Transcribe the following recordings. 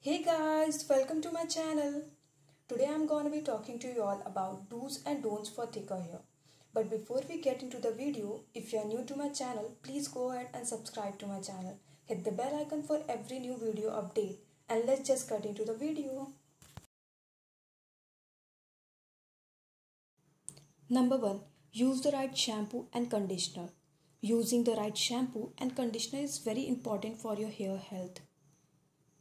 Hey guys, welcome to my channel. Today I'm to be talking to you all about do's and don'ts for thicker hair. But before we get into the video, if you are new to my channel, please go ahead and subscribe to my channel. Hit the bell icon for every new video update and let's just cut into the video. Number 1. Use the right shampoo and conditioner. Using the right shampoo and conditioner is very important for your hair health.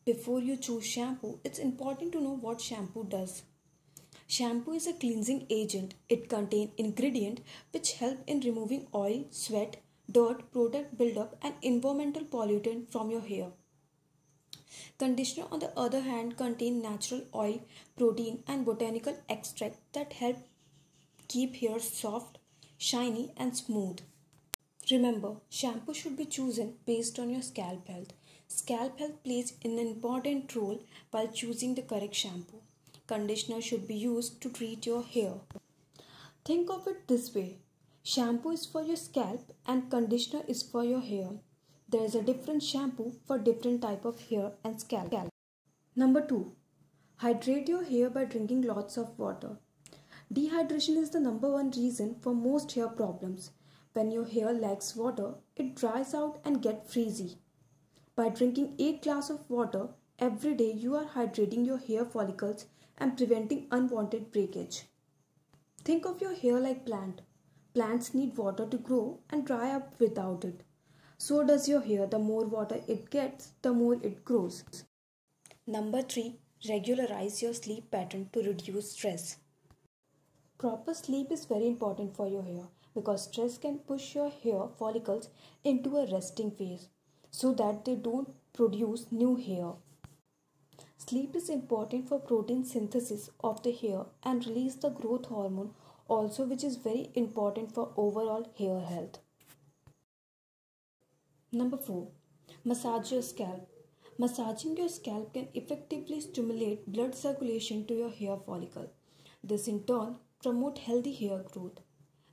Before you choose shampoo, it's important to know what shampoo does. Shampoo is a cleansing agent. It contains ingredients which help in removing oil, sweat, dirt, product buildup and environmental pollutant from your hair. Conditioner on the other hand contain natural oil, protein and botanical extract that help keep hair soft, shiny and smooth. Remember, shampoo should be chosen based on your scalp health. Scalp health plays an important role while choosing the correct shampoo. Conditioner should be used to treat your hair. Think of it this way shampoo is for your scalp and conditioner is for your hair. There is a different shampoo for different type of hair and scalp. Number 2. Hydrate your hair by drinking lots of water. Dehydration is the number one reason for most hair problems. When your hair lacks water, it dries out and get frizzy. By drinking 8 glass of water every day, you are hydrating your hair follicles and preventing unwanted breakage. Think of your hair like plant. Plants need water to grow and dry up without it. So does your hair. The more water it gets, the more it grows. Number 3. Regularize your sleep pattern to reduce stress. Proper sleep is very important for your hair because stress can push your hair follicles into a resting phase so that they don't produce new hair. Sleep is important for protein synthesis of the hair and release the growth hormone also which is very important for overall hair health. Number 4. Massage your scalp. Massaging your scalp can effectively stimulate blood circulation to your hair follicle. This in turn promote healthy hair growth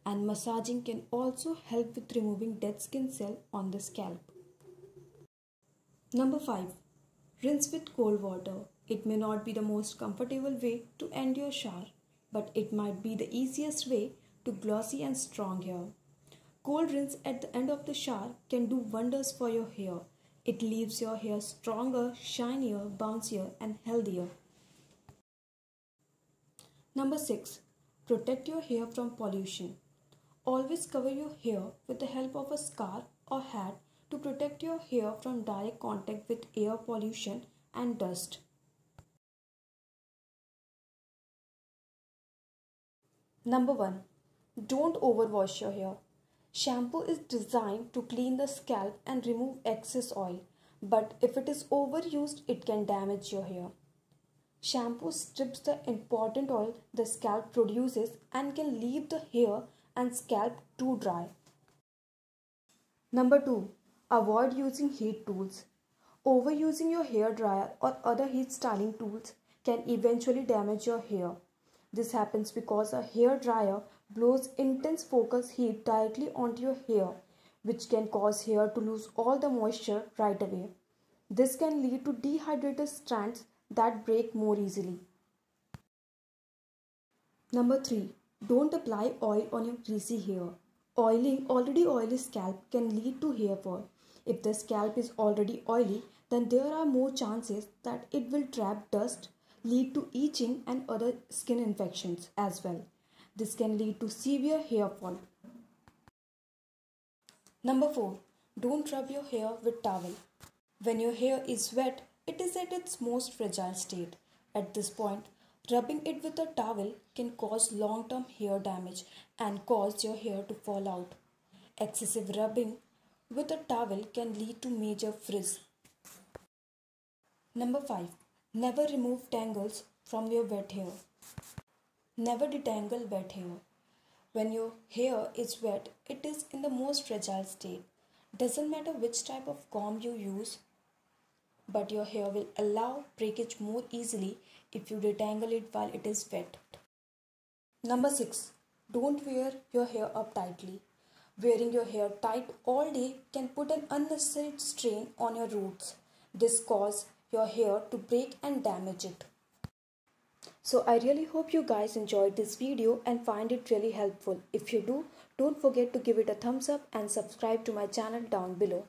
and massaging can also help with removing dead skin cell on the scalp. Number 5. Rinse with cold water. It may not be the most comfortable way to end your shower, but it might be the easiest way to glossy and strong hair. Cold rinse at the end of the shower can do wonders for your hair. It leaves your hair stronger, shinier, bouncier, and healthier. Number 6. Protect your hair from pollution. Always cover your hair with the help of a scarf or hat to protect your hair from direct contact with air pollution and dust. Number 1. Don't overwash your hair. Shampoo is designed to clean the scalp and remove excess oil, but if it is overused, it can damage your hair. Shampoo strips the important oil the scalp produces and can leave the hair and scalp too dry. Number 2. Avoid using heat tools. Overusing your hair dryer or other heat styling tools can eventually damage your hair. This happens because a hair dryer blows intense focus heat directly onto your hair, which can cause hair to lose all the moisture right away. This can lead to dehydrated strands that break more easily. Number 3. Don't apply oil on your greasy hair. Oiling already oily scalp can lead to hair fall. If the scalp is already oily, then there are more chances that it will trap dust, lead to itching and other skin infections as well. This can lead to severe hair fall. Number 4. Don't rub your hair with towel. When your hair is wet, it is at its most fragile state. At this point, Rubbing it with a towel can cause long term hair damage and cause your hair to fall out. Excessive rubbing with a towel can lead to major frizz. Number 5. Never remove tangles from your wet hair. Never detangle wet hair. When your hair is wet, it is in the most fragile state. Doesn't matter which type of comb you use, but your hair will allow breakage more easily if you detangle it while it is wet. Number 6. Don't wear your hair up tightly. Wearing your hair tight all day can put an unnecessary strain on your roots. This causes your hair to break and damage it. So I really hope you guys enjoyed this video and find it really helpful. If you do, don't forget to give it a thumbs up and subscribe to my channel down below.